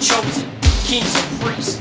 chosen kings and priests.